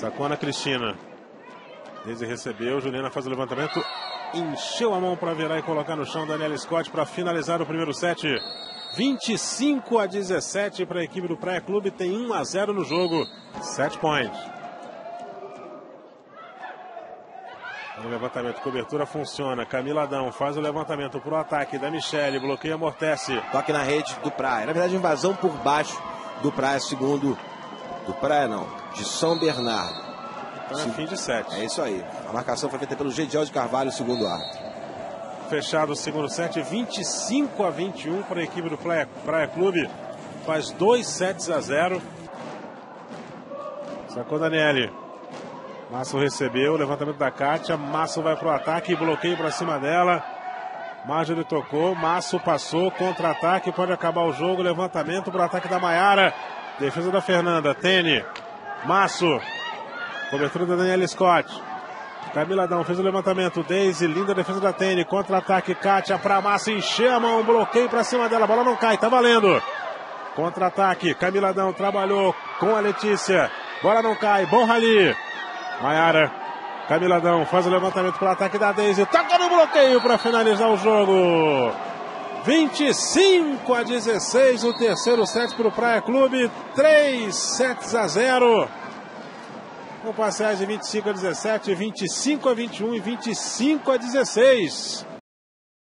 Sacou na Cristina. Daisy recebeu, Juliana faz o levantamento, encheu a mão para virar e colocar no chão Daniela Scott para finalizar o primeiro set. 25 a 17 para a equipe do Praia Clube, tem 1 a 0 no jogo, 7 points. O levantamento, cobertura funciona. Camila Adão faz o levantamento para o ataque da Michele, bloqueia, amortece. Toque na rede do Praia. Na verdade, invasão por baixo do Praia, segundo. Do Praia, não. De São Bernardo. Então é fim de sete. É isso aí. A marcação foi feita pelo Gediel de Carvalho, segundo árbitro. Fechado o segundo set, 25 a 21 para a equipe do Praia, Praia Clube. Faz dois sets a zero. Sacou Daniele. Márcio recebeu, levantamento da Kátia. Márcio vai para o ataque, bloqueio para cima dela. Marjorie tocou, Márcio passou, contra-ataque, pode acabar o jogo. Levantamento para o ataque da Maiara. Defesa da Fernanda, Tene. Márcio. Cobertura da Daniela Scott. Camila Dão fez o levantamento. Daisy, linda defesa da Tene. Contra-ataque, Kátia para Márcio. Encheu a mão, bloqueio para cima dela. A bola não cai, tá valendo. Contra-ataque, Camila Dão trabalhou com a Letícia. Bola não cai, bom rally. Maiara, Camiladão faz o levantamento para o ataque da Daisy. Toca no bloqueio para finalizar o jogo. 25 a 16, o terceiro set para o Praia Clube. 3 sets a 0. Com parciais de 25 a 17, 25 a 21 e 25 a 16.